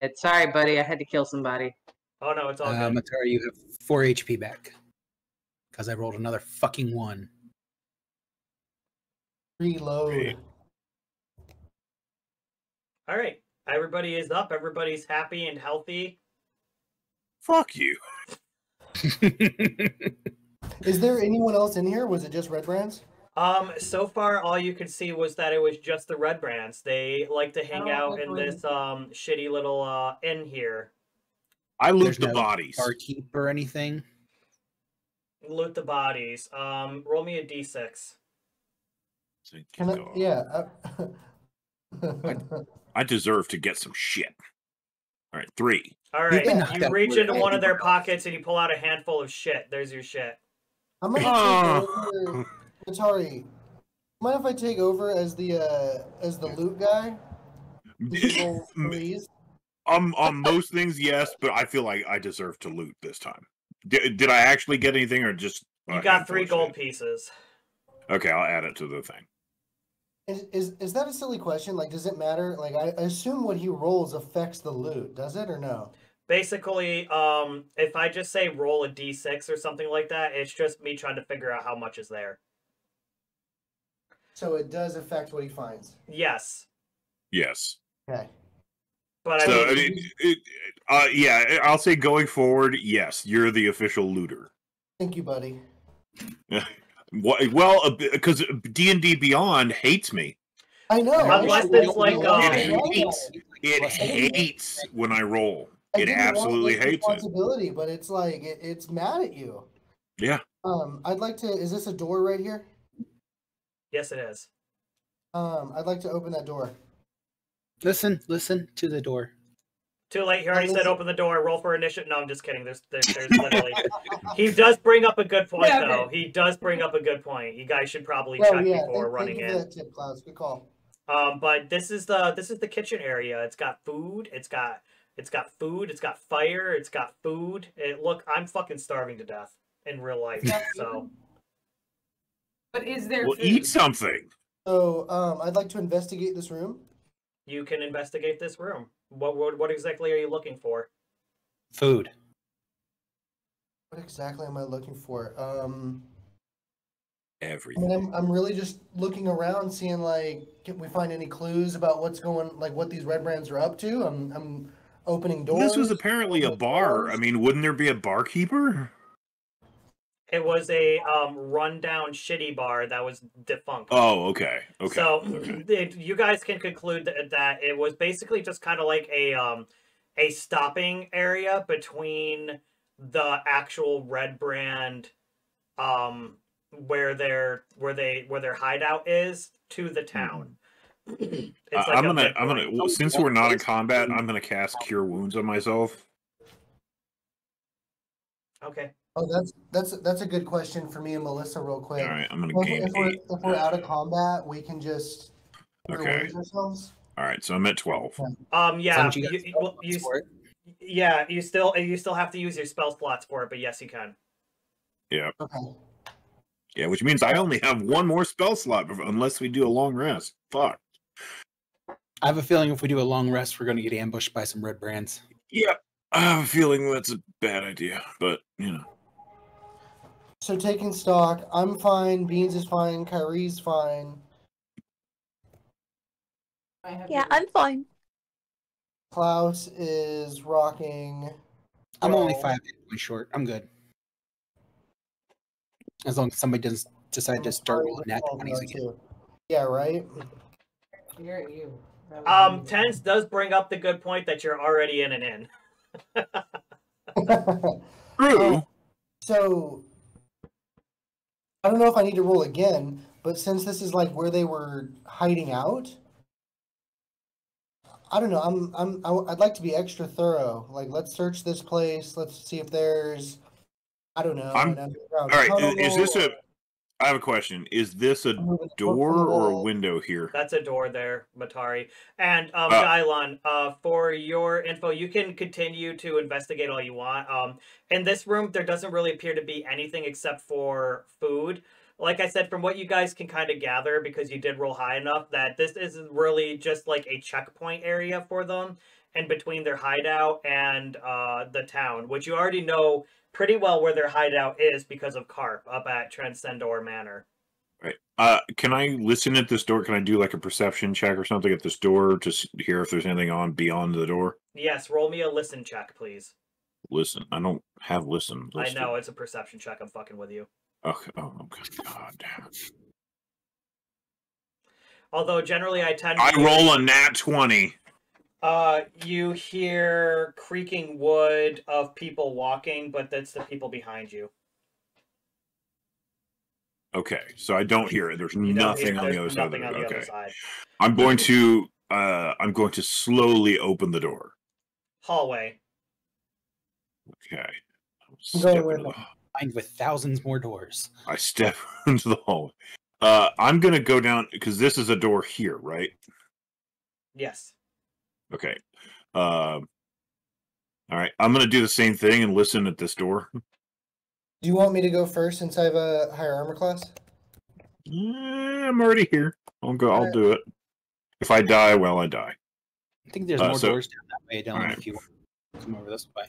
It's sorry, buddy. I had to kill somebody. Oh no, it's all Uh, good. Matari, you have four HP back because I rolled another fucking one. Reload. Great. All right, everybody is up. Everybody's happy and healthy. Fuck you. Is there anyone else in here? Was it just Red Brands? Um, so far, all you could see was that it was just the Red Brands. They like to hang Oh, out in this um shitty little uh inn here, I loot There's the no bodies. Barkeep or anything. loot the bodies. Um, roll me a d6. Thank Can I, yeah. uh, I deserve to get some shit. All right, three. All right, You've right, been you reach into one of their pockets and you pull out a handful of shit. There's your shit. I'm gonna Oh. take over. Atari, mind if I take over as the uh as the loot guy? Just roll? Um, on most things, yes, but I feel like I deserve to loot this time. Did, did I actually get anything, or just a You got three gold pieces. Okay, I'll add it to the thing. Is, is is that a silly question? Like, does it matter? Like, I I assume what he rolls affects the loot. Does it or no? Basically, um, if I just say roll a d6 or something like that, it's just me trying to figure out how much is there. So it does affect what he finds. Yes, Yes. Okay. but I so, mean, it, it, uh, yeah, I'll say going forward, yes, you're the official looter. Thank you, buddy. Well, because D and D Beyond hates me. I know. Unless actually, it's like, um, It hates. It hates when I roll. I It didn't want absolutely this hates it. responsibility, but it's like it, it's mad at you. Yeah. Um, I'd like to. Is this a door right here? Yes, it is. Um, I'd like to open that door. Listen, listen to the door. Too late. He already said open the door. Roll for initiative. No, I'm just kidding. There's, there's, there's literally. he does bring up a good point, Yeah, though. but- He does bring up a good point. You guys should probably Oh check yeah, before thank, running thank you in. for that tip, Klaus. Good call. Um, but this is the this is the kitchen area. It's got food. It's got it's got food. It's got fire. It's got food. It look, I'm fucking starving to death in real life. So But is there Well, food? eat something. So, um, I'd like to investigate this room. you can investigate this room. What what, what exactly are you looking for? Food. What exactly am I looking for? Um, everything. I mean, I'm, I'm really just looking around, seeing like, can we find any clues about what's going, like what these red brands are up to? I'm, I'm opening doors. This was apparently a opening bar. I mean, wouldn't there be a barkeeper? It was a um rundown shitty bar that was defunct. Oh, okay. Okay. So okay. it, you guys can conclude that, that it was basically just kind of like a um a stopping area between the actual red brand um where their where they where their hideout is to the town. it's I- like I'm gonna. I'm gonna. Well, since we're not in combat, I'm gonna cast Cure Wounds on myself. Okay. Oh, that's that's that's a good question for me and Melissa, real quick. All right. I'm gonna If, gain if we're if we're out of combat, we can just Okay. ourselves. All right. So I'm at twelve. Um yeah, you you, got you- spell well, you slots for it. yeah, you still you still have to use your spell slots for it, but yes you can. Yeah. Okay. Yeah, which means I only have one more spell slot bef- unless we do a long rest. Fuck. I have a feeling if we do a long rest, we're going to get ambushed by some red brands. Yeah. I have a feeling that's a bad idea, but you know. So taking stock, I'm fine. Beans is fine. Kyrie's fine. Yeah, I'm fine. Klaus is rocking. I'm only five hit points short. I'm good. As long as somebody doesn't decide to start Kyrie's rolling at nat 20s again. too. Yeah, right. You're at you. Um me. Tens does bring up the good point that you're already in and in. True. Oh. so I don't know if I need to roll again, but since this is like where they were hiding out, I don't know. I'm I'm I- I'd like to be extra thorough. Like, let's search this place. Let's see if there's I don't know. I'm- All right. Is, is this a? Or I have a question. Is this a moving foot from door or a window here? That's a door there, Matari. And um, Uh, Dylon, uh, for your info, you can continue to investigate all you want. Um, in this room, there doesn't really appear to be anything except for food. Like I said, from what you guys can kind of gather, because you did roll high enough, that this is really just like a checkpoint area for them. in between their hideout and uh, the town, which you already know pretty well where their hideout is because of Carp up at Tresendar Manor. Right. Uh, can I listen at this door? Can I do like a perception check or something at this door to hear if there's anything on beyond the door? Yes, roll me a listen check, please. Listen, I don't have listen. I know it's a perception check. I'm fucking with you. Okay. Oh, okay. God damn. Although generally I tend to I roll a nat twenty. Uh, you hear creaking wood of people walking, but that's the people behind you. Okay, so I don't hear it. There's You nothing hear- on the other side. Nothing on door. the other Okay, side. I'm going to. Uh, I'm going to slowly open the door. Hallway. Okay. I'm Step going into with the- Lined with thousands more doors. I step into the hallway. Uh, I'm gonna go down because this is a door here, right? Yes. Okay. Um. all right, I'm gonna do the same thing and listen at this door. Do you want me to go first since I have a higher armor class? Eh, I'm already here. I'll go. I'll Alright. do it. If I die, well, I die. I think there's Uh, more so- doors down that way, Dylan, Alright. if you want to come over this way.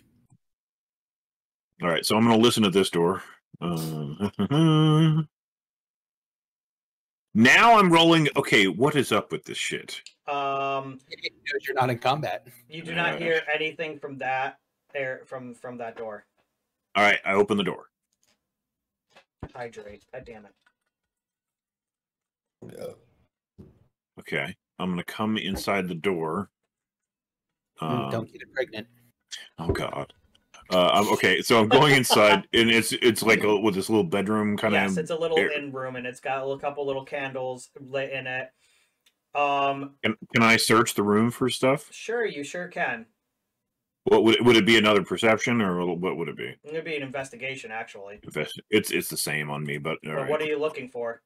All right, so I'm gonna listen at this door. Uh, now I'm rolling. Okay, what is up with this shit? Um, you're not in combat. you do not hear anything from that there from from that door. All right, I open the door. Hydrate. God damn it. Okay, I'm gonna come inside the door. Um, Don't get it pregnant. Oh God. Uh, I'm, okay, so I'm going inside, and it's it's like a, with this little bedroom kind yes, of. Yes, it's a little air- in room, and it's got a couple little candles lit in it. Um, Can, can I search the room for stuff? sure, you sure can. What would it, would it be? Another perception, or what would it be? It would be an investigation, actually. Invest- It's it's the same on me, but But right. what are you looking for?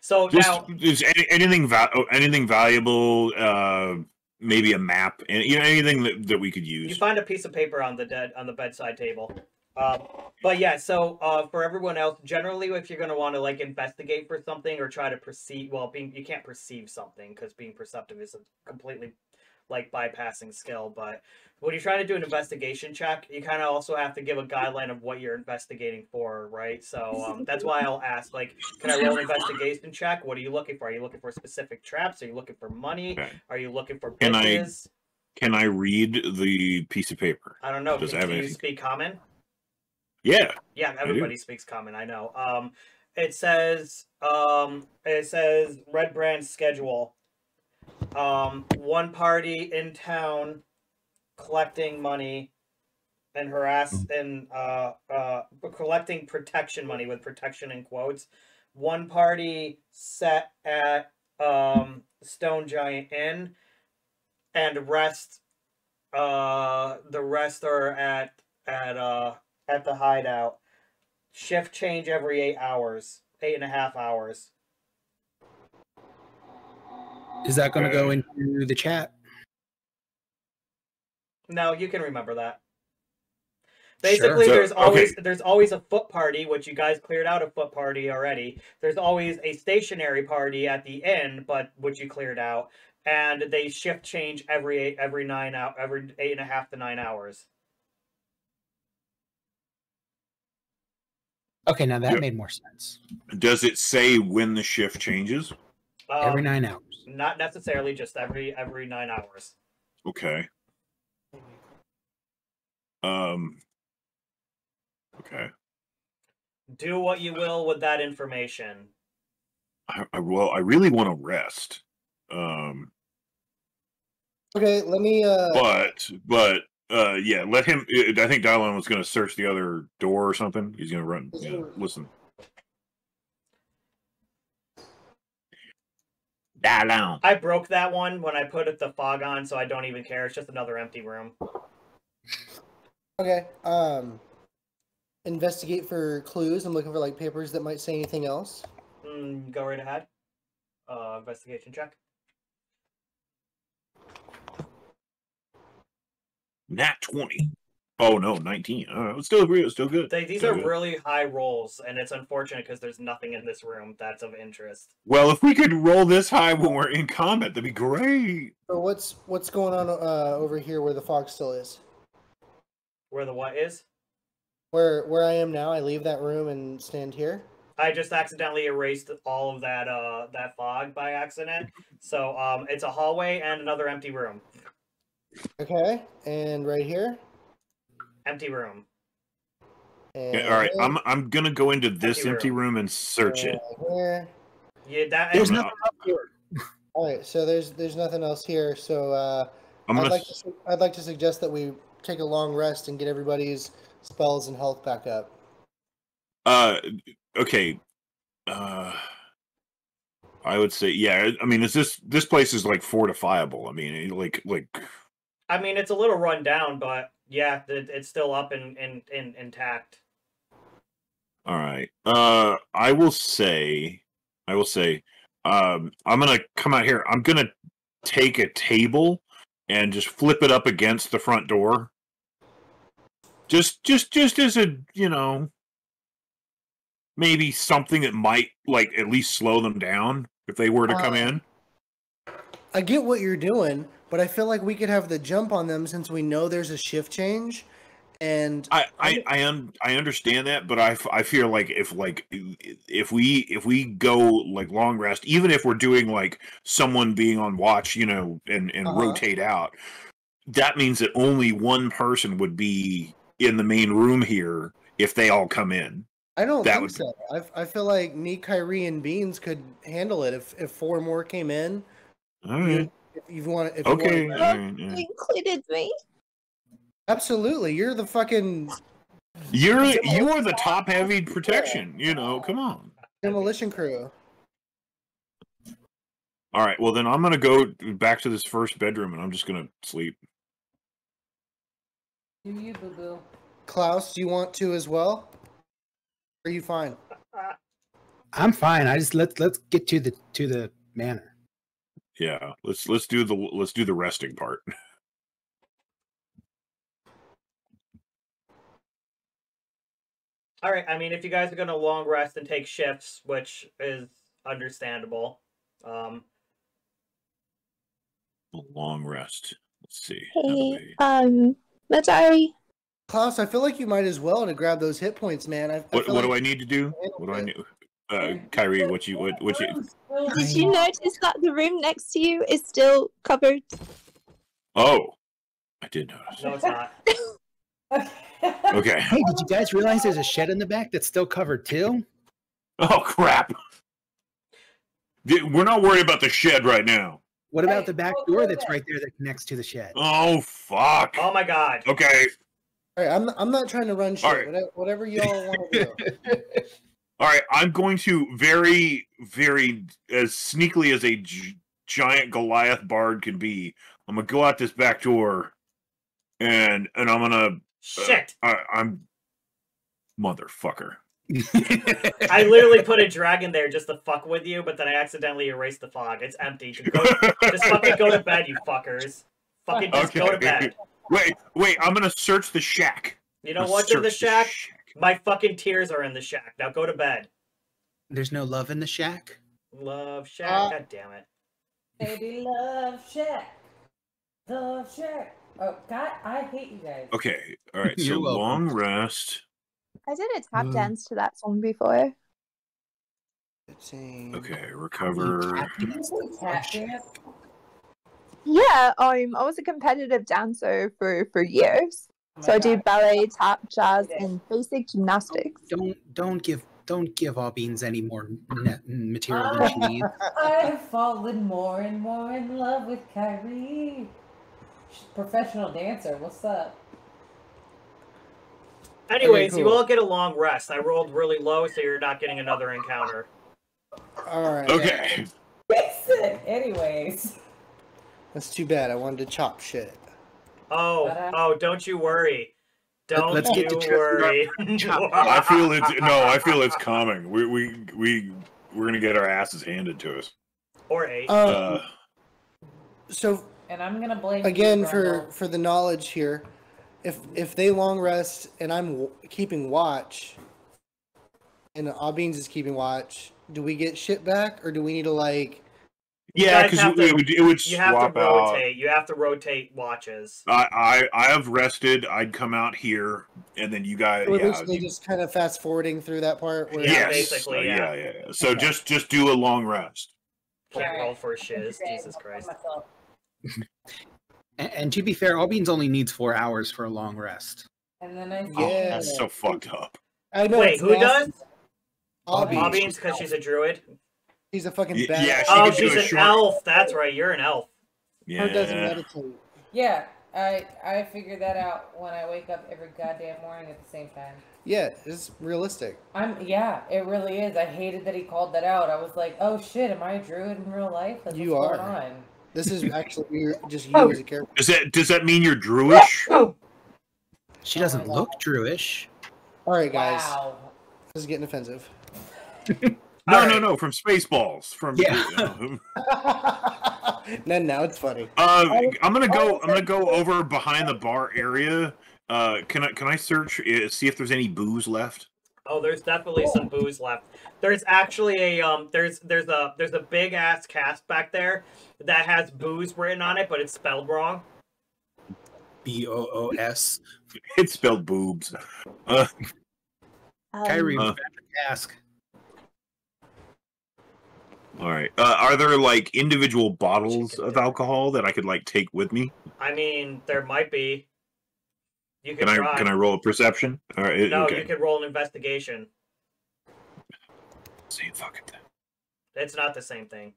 So Just now, is any, anything va- oh, anything valuable? Uh, maybe a map, and you know anything that, that we could use. you find a piece of paper on the dead on the bedside table. Um, but yeah, so uh, for everyone else, generally, if you're gonna want to like investigate for something or try to perceive, well, being you can't perceive something because being perceptive is a completely like bypassing skill. But when you're trying to do an investigation check, you kind of also have to give a guideline of what you're investigating for, right? So um, that's why I'll ask, like, can I roll an investigation check? What are you looking for? Are you looking for specific traps? Are you looking for money? Okay. Are you looking for Can I- Can I read the piece of paper? I don't know. Does Can, do you speak common? Yeah. Yeah, everybody speaks common. I know. Um, it says um, it says red brand schedule. Um, one party in town collecting money and harass and uh, uh, collecting protection money with protection in quotes. One party set at um, Stone Giant Inn, and rest. Uh, the rest are at at uh at the hideout. Shift change every eight hours, eight and a half hours. Is that going to go into the chat? No, you can remember that. Basically, So, there's okay. always there's always a foot party, which you guys cleared out a foot party already. There's always a stationary party at the end, but which you cleared out, and they shift change every eight every nine out every eight and a half to nine hours. Okay, now that Yeah. made more sense. Does it say when the shift changes? Every Um, nine hours. Not necessarily just every every nine hours. Okay. Um. Okay. Do what you will with that information. I, I well, I really want to rest. Um. Okay, let me. Uh, But but uh yeah, let him. I think Dylon was going to search the other door or something. He's going to run. Yeah, listen. Dylon. I broke that one when I put it the fog on, so I don't even care. It's just another empty room. okay. Um, investigate for clues. I'm looking for like papers that might say anything else. Mm, go right ahead. Uh, investigation check. Nat twenty. Oh no, nineteen. Uh, it's still it's still good. They, these Still are good. really high rolls, and it's unfortunate because there's nothing in this room that's of interest. Well, if we could roll this high when we're in combat, that'd be great. So what's what's going on uh, over here where the fog still is? Where the what is? Where where I am now, I leave that room and stand here. I just accidentally erased all of that uh that fog by accident. So um it's a hallway and another empty room. Okay, and right here. Empty room. Yeah, all right, I'm I'm gonna go into this Empty empty room. room and search it. and here. Yeah, that There's nothing up here. All right, so there's there's nothing else here. So uh, I'm I'd gonna like to I'd like to suggest that we take a long rest and get everybody's spells and health back up. uh okay. Uh I would say yeah, I mean is this this place is like fortifiable. I mean like like I mean it's a little run down, but yeah, it, it's still up and, and, and intact. all right. Uh I will say I will say um I'm gonna come out here. I'm gonna take a table and just flip it up against the front door. Just just just as a you know maybe something that might like at least slow them down if they were to come Uh, in. I get what you're doing, but I feel like we could have the jump on them since we know there's a shift change, and I I I, un- I understand that, but I, f- I feel like if like if we if we go like long rest, even if we're doing like someone being on watch, you know, and and Uh-huh. rotate out, that means that only one person would be in the main room here if they all come in. I don't that think would- so. I, I feel like me, Kyrie, and Beans could handle it if if four more came in. All right. If you want, if you Okay. want- all right, yeah. included me. absolutely, you're the fucking You're you're the top heavy protection. You know, come on. demolition crew. All right. Well, then I'm gonna go back to this first bedroom and I'm just gonna sleep. Do you, boo boo? Klaus, do you want to as well? Are you fine? I'm fine. I just let's let's get to the to the manor. Yeah. Let's let's do the let's do the resting part. All right, I mean if you guys are gonna long rest and take shifts, which is understandable. Um A long rest. Let's see. how do Hey, we- um, Matari, Klaus, I feel like you might as well to grab those hit points, man. I, I What feel what do I need to do? What do I need? Uh, Kyrie, what you what what you? did you notice that the room next to you is still covered? Oh, I did notice. no it's not. Okay. Hey, did you guys realize there's a shed in the back that's still covered too? Oh crap. We're not worried about the shed right now. What about Hey, the back door that's right there that connects to the shed? Oh fuck. Oh my god. Okay. All right, I'm I'm not trying to run shit. All right. Whatever, whatever y'all want to do. All right. I'm going to very very as sneakily as a giant Goliath bard can be. I'm gonna go out this back door, and and I'm gonna uh, Shit. I, I'm motherfucker. I literally put a dragon there just to fuck with you, but then I accidentally erased the fog. It's empty. Just, go, just fucking go to bed, you fuckers. Fucking just go to bed. Wait, wait. I'm gonna search the shack. You know I'm what's in the search shack? My fucking tears are in the shack. Now go to bed. There's no love in the shack. Love shack. Uh, God damn it. Baby love shack. Love shack. Oh God, I hate you guys. Okay. All right. So welcome. long rest. I did a tap Mm. dance to that song before. Fifteen. Okay. Recover. Tap dance? Yeah, um, I was a competitive dancer for for years. Oh So my I do ballet, tap, jazz, and basic gymnastics. Don't don't give don't give all beans any more net material than she needs. I've fallen more and more in love with Kyrie. She's a professional dancer. What's up? Anyways, you cool. all get a long rest. I rolled really low, so you're not getting another encounter. All right. Okay. Listen. Anyways. That's too bad. I wanted to chop shit. Oh, Ta-da. oh, don't you worry. Don't let's get you to worry. I feel it's no. I feel it's coming. We we we we're gonna get our asses handed to us. or eight. Um, Uh, so And I'm gonna blame you, again for for the knowledge here, if if they long rest and I'm w- keeping watch, and Albeans is keeping watch, do we get shit back or do we need to like? Yeah, because it, would it would You have swap to out. rotate. You have to rotate watches. I, I I have rested. I'd come out here, and then you guys. We're Yeah, basically you- just kind of fast forwarding through that part. Where Yeah, yes, basically, uh, yeah. yeah, yeah, yeah. So Okay. just just do a long rest. Can't roll for a shiz. Jesus Christ. And, and to be fair, Albeans only needs four hours for a long rest. And then I Oh, Yeah. that's so fucked up. I know. Wait, who nasty. does? Albeans. Albeans, because she's a druid. He's a fucking Y- bad. yeah, she Oh, she's an short- elf. That's right. You're an elf. Yeah. Who doesn't meditate? Yeah, I I figured that out when I wake up every goddamn morning at the same time. Yeah, it's realistic. I'm yeah, it really is. I hated that he called that out. I was like, oh shit, am I a druid in real life? Like, You what's are. going on? This is actually just you Oh. as a character. Does that does that mean you're Druish? Oh. She Oh doesn't my look Druish. All right, guys, Wow. this is getting offensive. No, All no, no. From Spaceballs. From Yeah. then now it's funny. Uh, I'm gonna go. I'm gonna go over behind the bar area. Uh, can I can I search uh, see if there's any booze left? Oh, there's definitely some booze left. There's actually a um there's there's a there's a big ass cast back there that has booze written on it, but it's spelled wrong. B O O S. It's spelled boobs. Uh, Um, Kyrie, Uh. Patrick, ask. All right. Uh, are there like individual bottles of alcohol that I could like take with me? I mean, there might be. You can, Can I try. can I roll a perception? All right. No, okay. you can roll an investigation. Same fucking thing. It's not the same thing.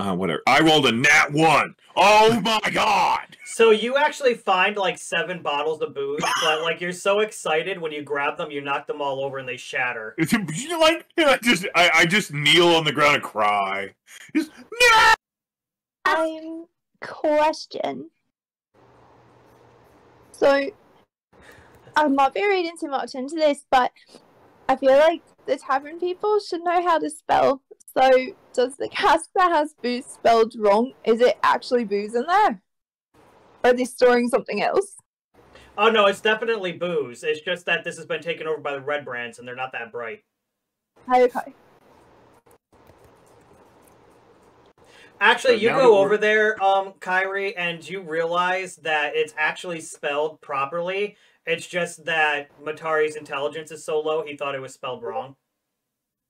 Uh, whatever. I rolled a nat one. Oh my god! So you actually find like seven bottles of booze, but like you're so excited when you grab them, you knock them all over and they shatter. It's you know, like I just I, I just kneel on the ground and cry. Just no! Um, question. So, I'm not be reading too much into this, but I feel like the tavern people should know how to spell. So, does the cask that has booze spelled wrong, is it actually booze in there? Or are they storing something else? Oh no, it's definitely booze. It's just that this has been taken over by the red brands and they're not that bright. Okay. Actually, So you go over there, um, Kyrie, and you realize that it's actually spelled properly. It's just that Matari's intelligence is so low, he thought it was spelled wrong.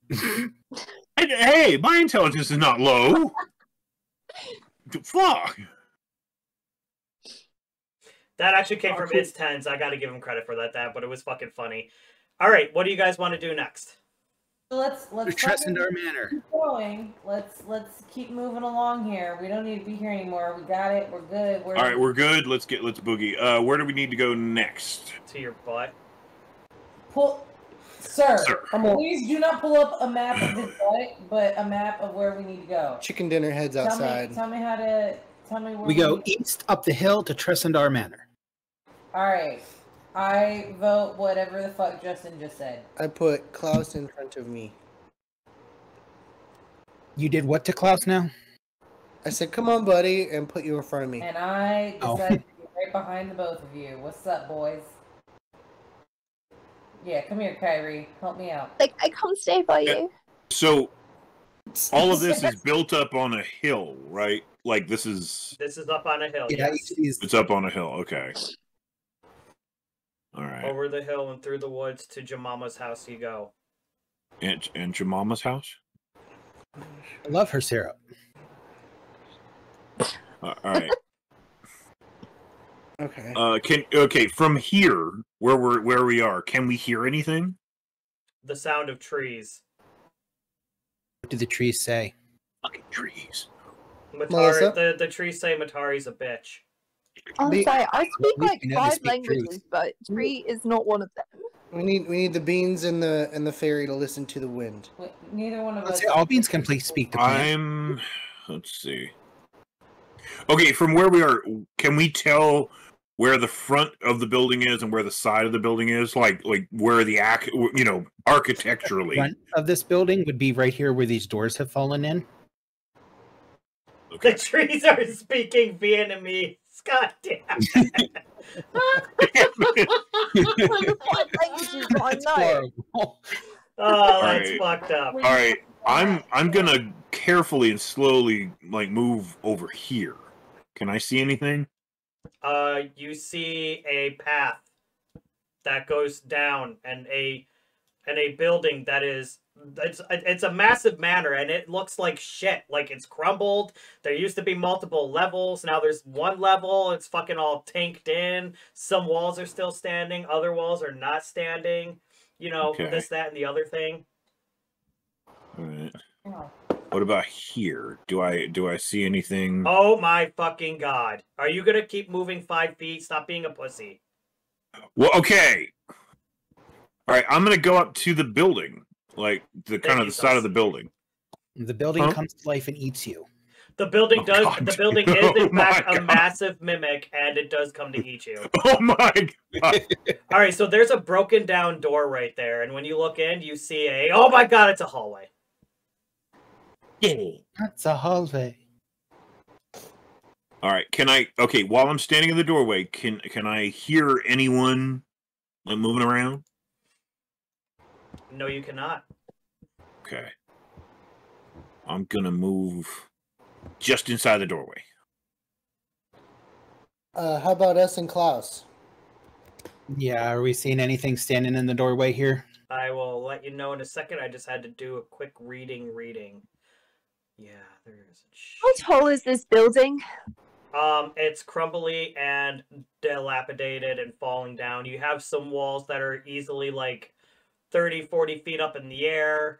Hey, Hey, my intelligence is not low. Fuck. That actually came Oh, from cool. its tens. I gotta give him credit for that, that, but it was fucking funny. All right, what do you guys want to do next? Let's let's To fucking Tresendar Manor. keep going. Let's let's keep moving along here. We don't need to be here anymore. We got it. We're good. We're All right, we're good. Let's get let's boogie. Uh, where do we need to go next? To your butt. pull, sir. Sir. Please do not pull up a map of this butt, but a map of where we need to go. chicken dinner heads Tell outside. me, tell me how to. Tell me where We go need- east up the hill to Tresendar Manor. All right. I vote whatever the fuck Justin just said. I put Klaus in front of me. You did what to Klaus now? I said, "Come on, buddy," and put you in front of me. And I Oh. decided to be right behind the both of you. What's up, boys? Yeah, come here, Kyrie. Help me out. Like, I can't stay by Yeah. you. So all of this is built up on a hill, right? Like this is This is up on a hill. Yeah, yes. he's- it's up on a hill. Okay. All right. Over the hill and through the woods to Jemama's house you go. And and Jemama's house. I love her syrup. All right. Okay. Uh, can okay from here where we're where we are. Can we hear anything? The sound of trees. What do the trees say? Fucking trees. Matari, Melissa? the, the trees say Matari's a bitch. I'm Be- sorry, I speak we like can five speak languages, truth. but tree is not one of them. We need we need the beans and the and the fairy to listen to the wind. Wait, Neither one of us. Let's us. say all beans can please speak the plant. I'm. Let's see. Okay, from where we are, can we tell where the front of the building is and where the side of the building is? Like, like where the act, you know, architecturally. Front of this building would be right here where these doors have fallen in. The trees are speaking Vietnamese. God damn. what languages do I know? Horrible. Oh, that's Alright. fucked up. All right, I'm I'm gonna carefully and slowly like move over here. Can I see anything? Uh, you see a path that goes down, and a and a building that is it's it's a massive manor, and it looks like shit. Like it's crumbled. There used to be multiple levels. Now there's one level. It's fucking all tanked in. Some walls are still standing. Other walls are not standing. You know Okay. this, that, and the other thing. All right. Oh. What about here? Do I do I see anything? Oh my fucking god! Are you gonna keep moving five feet? Stop being a pussy. Well, okay. All right, I'm gonna go up to the building, like the kind of the side of the building. The building Huh? comes to life and eats you. The building Oh, does. God. The building is Oh in fact a God. massive mimic, and it does come to eat you. Oh my god! All right, so there's a broken down door right there, and when you look in, you see a. Oh my god, it's a hallway. Yeah. That's a hallway. All right, can I? Okay, while I'm standing in the doorway, can can I hear anyone like moving around? No, you cannot. Okay. I'm gonna move just inside the doorway. Uh, how about us and Klaus? Yeah, are we seeing anything standing in the doorway here? I will let you know in a second. I just had to do a quick reading. Reading. Yeah, there is. How tall is this building? Um, it's crumbly and dilapidated and falling down. You have some walls that are easily like 30, 40 feet up in the air.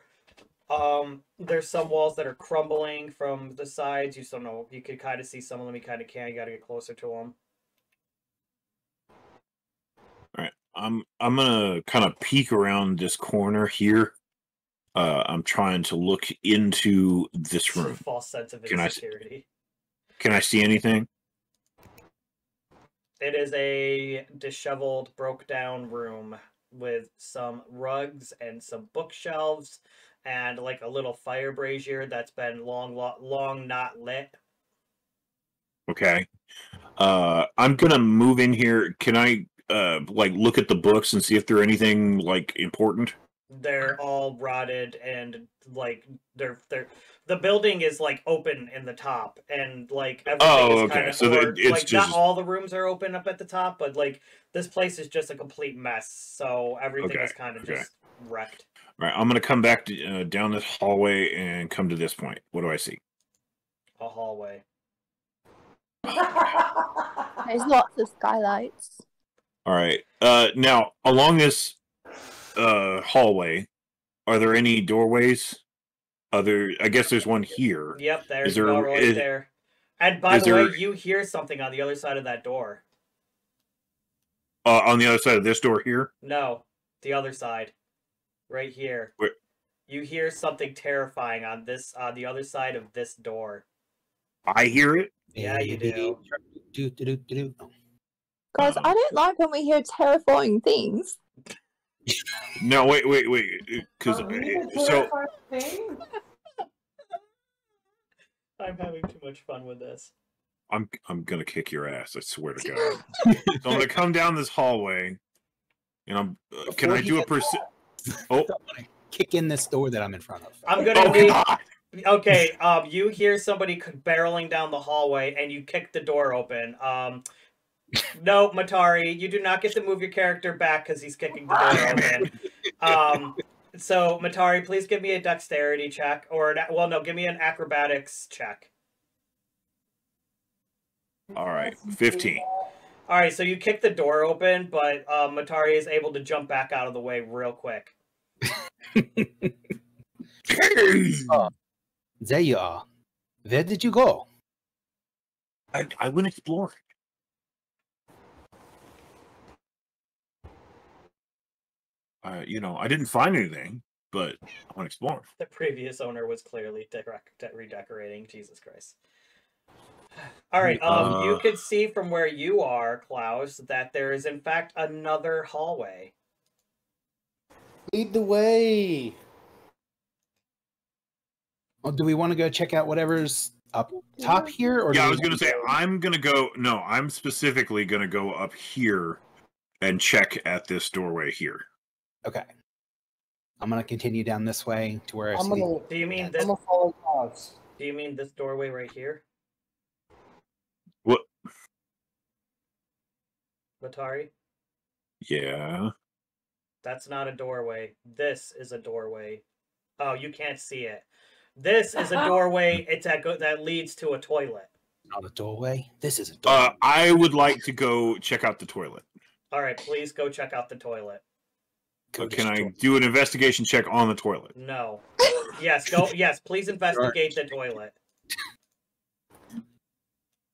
Um, there's some walls that are crumbling from the sides. You still know you could kind of see some of them. You kind of can't. You got to get closer to them. All right, I'm I'm gonna kind of peek around this corner here. Uh, I'm trying to look into this room. False sense of Can I insecurity. Can I see anything? It is a disheveled, broke down room with some rugs and some bookshelves and like a little fire brazier that's been long, lo- long not lit. Okay. Uh, I'm gonna move in here. Can I uh like look at the books and see if they're anything like important? They're all rotted and like they're they're the building is like open in the top and like everything Oh, is okay. kind of So the- it's like just- not all the rooms are open up at the top, but like this place is just a complete mess. So everything Okay, is kind of okay. just wrecked. All right. I'm gonna come back to, uh, down this hallway and come to this point. What do I see? A hallway. There's lots of skylights. All right. Uh, now along this uh hallway, are there any doorways? Other, I guess there's one here. Yep, there's there- Melroy is- there. And by is the way, you hear something on the other side of that door. Uh, on the other side of this door here. No, the other side, right here. Where- You hear something terrifying on this on the other side of this door. I hear it. Yeah, you do. Guys, I don't like when we hear terrifying things. No, wait, wait, wait. Because Are we the so thing? I'm having too much fun with this. I'm I'm gonna kick your ass. I swear to God. so I'm gonna come down this hallway, and I'm. Uh, can I do a gets- percent? Oh, Kick in this door that I'm in front of. I'm gonna oh need. God! Okay, um, you hear somebody barreling down the hallway, and you kick the door open. Um, no, Matari, you do not get to move your character back because he's kicking the door open. Um, so Matari, please give me a dexterity check, or an, well, no, give me an acrobatics check. All right, fifteen. All right, so you kick the door open, but uh, Matari is able to jump back out of the way real quick. There you are. Where did you go? I I went exploring. Uh, you know, I didn't find anything, but I want to explore. The previous owner was clearly decor- de- redecorating. Jesus Christ. All right. Um, you Uh. can see from where you are, Klaus, that there is in fact another hallway. Lead the way. Well, do we want to go check out whatever's up top here, or Yeah, I was gonna want say I'm gonna go. No, I'm specifically gonna go up here and check at this doorway here. Okay. I'm gonna continue down this way to where I I'm see. gonna, Do you mean I'm this? gonna follow Klaus. Do you mean this doorway right here? What? Latari? Yeah. That's not a doorway. This is a doorway. Oh, you can't see it. This is a doorway. It's that go- that leads to a toilet. Not a doorway. This is a door. Uh, I would like to go check out the toilet. All right, please go check out the toilet. Go Can I destroy- do an investigation check on the toilet? No. Yes, go. Yes, please investigate the toilet.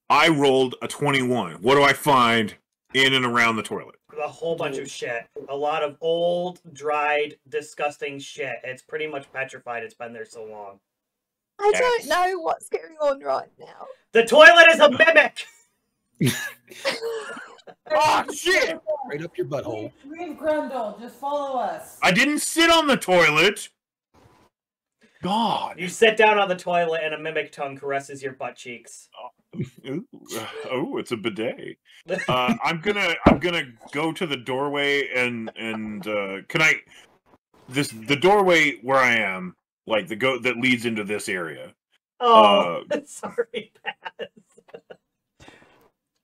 I rolled a 21. What do I find in and around the toilet? A whole bunch of shit. A lot of old, dried, disgusting shit. It's pretty much petrified. It's been there so long. I Yes. don't know what's going on right now. The toilet is a mimic. Oh shit! right up your butthole. Leave, leave Grundle. Just follow us. I didn't sit on the toilet. God. You sit down on the toilet, and a mimic tongue caresses your butt cheeks. Ooh, oh, it's a bidet. Uh, I'm gonna I'm gonna go to the doorway and and uh, can I this the doorway where I am like the go that leads into this area. Oh, sorry, Paz.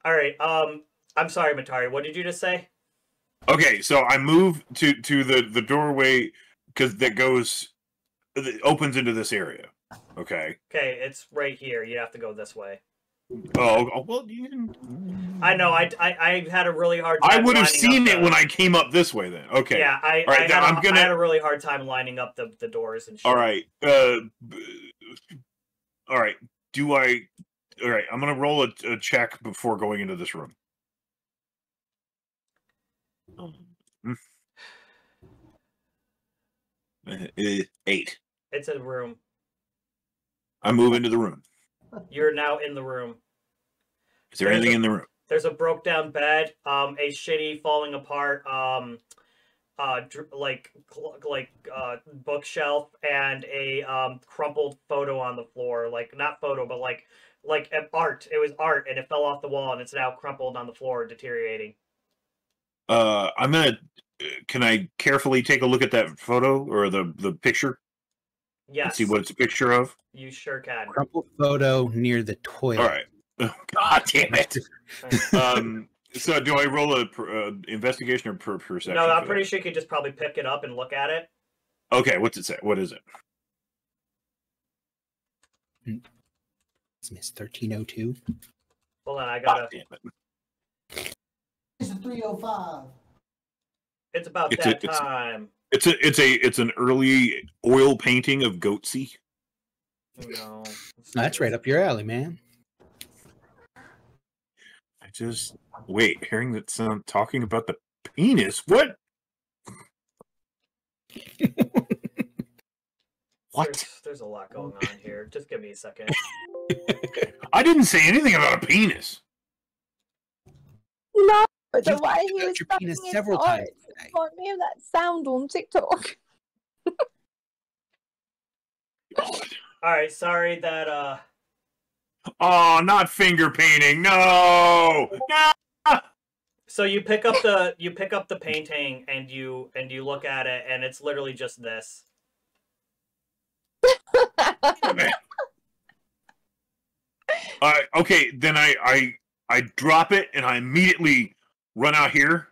All right. Um, I'm sorry, Matari. What did you just say? Okay, so I move to to the the doorway because that goes that opens into this area. Okay. Okay, it's right here. You have to go this way. Oh, oh, well, you didn't. I know. I, I I had a really hard. I would have seen it the- when I came up this way. Then okay. Yeah, I, All right, I, then had I'm a, gonna- I had a really hard time lining up the, the doors and shit. All right. Uh, all right. Do I? All right. I'm gonna roll a, a check before going into this room. Eight. It's a room. I move into the room. You're now in the room. Is there There's anything a- in the room? There's a broke down bed, um, a shitty falling apart, um, uh, like like uh, bookshelf, and a um, crumpled photo on the floor. Like not photo, but like like art. It was art, and it fell off the wall, and it's now crumpled on the floor, deteriorating. Uh, I'm gonna. uh, Can I carefully take a look at that photo or the the picture and Yes, see what it's a picture of? you sure can. Crumpled photo near the toilet. All right. Oh, God damn it. um. So, do I roll a uh, investigation or per, perception? no, I'm that? pretty sure you could just probably pick it up and look at it. Okay, what's it say? What is it? It's Miss 1302. Hold on, I gotta. damn it! It's a 305. It's about It's a- that it's- time. It's a it's a it's an early oil painting of Goatse. No, That's right up your alley, man. I just wait, hearing that sound talking about the penis. What? What? There's, there's a lot going on here. Just give me a second. I didn't say anything about a penis. No, but the You've way he was your sucking penis his several farts times today. reminded me of that sound on TikTok. All right, sorry that uh Oh, not finger painting. No. No. so you pick up the you pick up the painting and you and you look at it and it's literally just this. Uh, okay, then I, I I drop it and I immediately run out here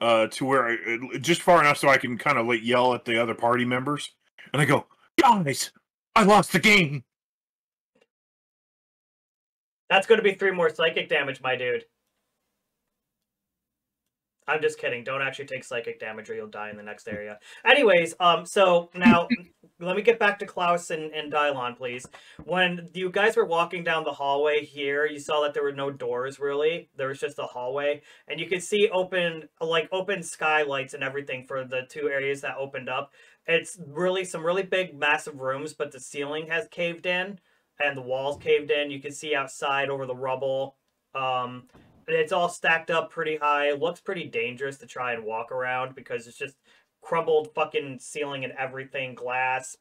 uh, to where I, just far enough so I can kind of like yell at the other party members, and I go, guys, I lost the game. That's going to be three more psychic damage, my dude. I'm just kidding. Don't actually take psychic damage or you'll die in the next area. Anyways, um, so now let me get back to Klaus and, and Dylon, please. When you guys were walking down the hallway here, you saw that there were no doors really. There was just a hallway, and you could see open like open skylights and everything for the two areas that opened up. It's really some really big, massive rooms, but the ceiling has caved in and the walls caved in. You can see outside over the rubble. Um, it's all stacked up pretty high. It looks pretty dangerous to try and walk around because it's just crumbled fucking ceiling and everything, glass,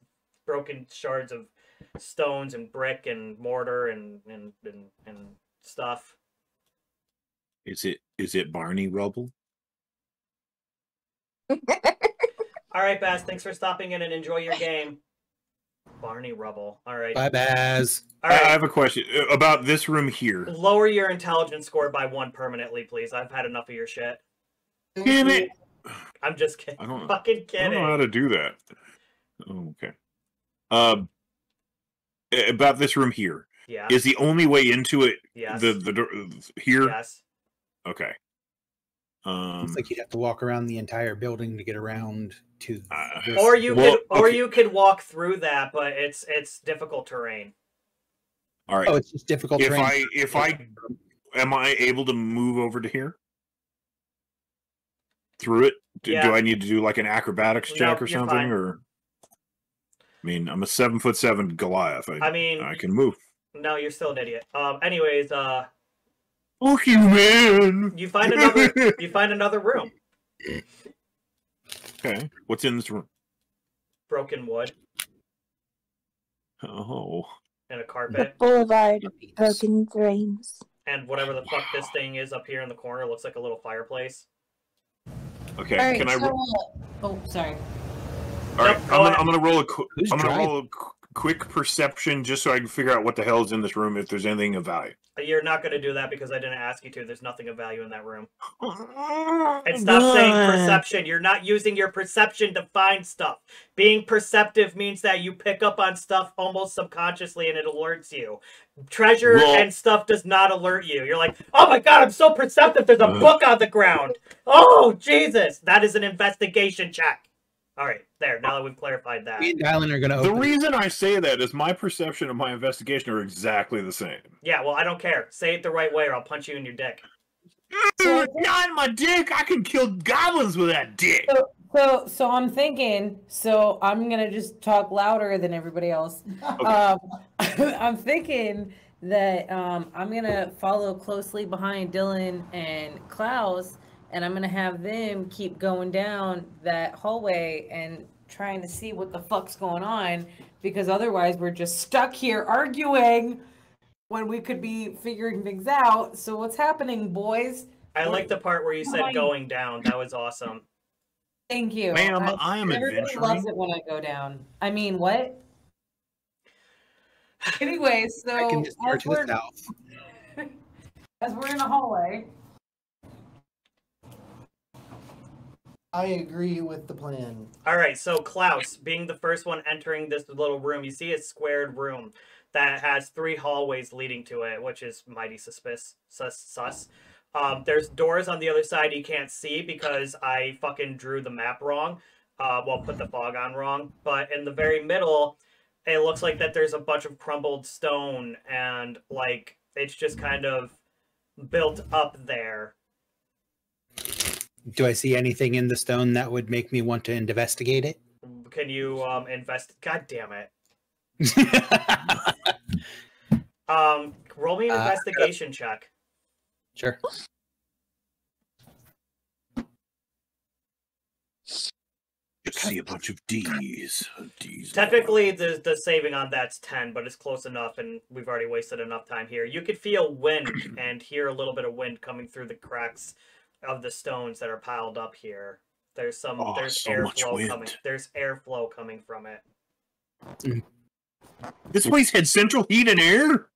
broken shards of stones and brick and mortar and and and, and stuff. Is it is it Barney rubble? All right, Baz. Thanks for stopping in and enjoy your game. Barney Rubble. All right. Bye, Baz. All I I have a question uh, about this room here. Lower your intelligence score by one permanently, please. I've had enough of your shit. Damn it! I'm just kidding. I don't. Fucking kidding. I don't know how to do that. Oh, okay. Um, a- about this room here Yeah. is the only way into it. yes. The the door here. yes. Okay. Um. It's like you'd have to walk around the entire building to get around to. Uh, this- Or you Well, could, or okay. you could walk through that, but it's it's difficult terrain. all right. Oh, it's just difficult. if terrain. I if I am I able to move over to here through it? Do, Yeah. do I need to do like an acrobatics No, check or something? fine. Or I mean, I'm a seven foot seven Goliath. I, I mean, I can move. no, you're still an idiot. Um. Anyways, uh, Fuck you, man. you find another you find another room. okay, what's in this room? Broken wood Oh, and a The carpet boulevard of broken dreams. and whatever the fuck this thing is up here in the corner looks like a little fireplace. okay. All right, can I? so, ro- uh, oh, sorry. All right, Nope, go I'm gonna, ahead. I'm gonna roll a. qu- Who's I'm gonna driving? roll a qu- quick perception just so I can figure out what the hell is in this room. If there's anything of value. You're not going to do that because I didn't ask you to. There's nothing of value in that room. And stop saying perception. You're not using your perception to find stuff. Being perceptive means that you pick up on stuff almost subconsciously and it alerts you. Treasure Well- and stuff does not alert you. You're like, oh my god, I'm so perceptive. There's a Ugh. book on the ground. Oh, Jesus. That is an investigation check. All right, there. Now that we've clarified that. Me and Dylan are gonna The open. reason I say that is my perception and my investigation are exactly the same. Yeah, well, I don't care. Say it the right way or I'll punch you in your dick. Not in my dick. I can kill goblins with that dick. So, so I'm thinking. So I'm gonna just talk louder than everybody else. Um, I'm thinking that um, I'm gonna follow closely behind Dylan and Klaus, and I'm gonna have them keep going down that hallway and trying to see what the fuck's going on, because otherwise we're just stuck here arguing when we could be figuring things out. So what's happening, boys? I like the part where you said going down. That was awesome. Thank you. Ma'am, I am everybody adventuring. loves it when I go down. I mean, what? Anyway, so I can just start as to the we're, south. as we're in the hallway, I agree with the plan. All right, so Klaus, being the first one entering this little room, you see a squared room that has three hallways leading to it, which is mighty suspicious. Sus. sus. Um, there's doors on the other side you can't see because I fucking drew the map wrong. Uh, well, put the fog on wrong. But in the very middle, it looks like that there's a bunch of crumbled stone and like it's just kind of built up there. Do I see anything in the stone that would make me want to investigate it? Can you um invest? God damn it. Um, roll me an Uh, investigation check. sure. You see a bunch of D's. D's. Technically, the the saving on that's ten, but it's close enough, and we've already wasted enough time here. You could feel wind and hear a little bit of wind coming through the cracks of the stones that are piled up here. There's some Oh, there's so much airflow coming. There's airflow coming from it. This place had central heat and air.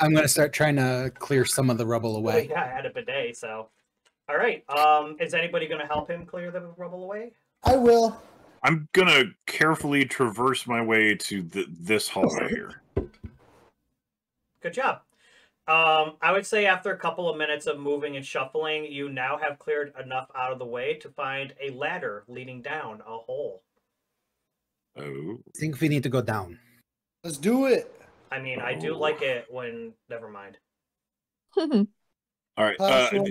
I'm gonna start trying to clear some of the rubble away. Yeah, I had a bidet, so. All right. Um, is anybody going to help him clear the rubble away? I will. I'm gonna carefully traverse my way to th- this hallway here. Good job. Um, I would say after a couple of minutes of moving and shuffling, you now have cleared enough out of the way to find a ladder leading down a hole. Oh, I think we need to go down. Let's do it. I mean, I do Oh. like it when. Never mind. all right. Uh, so-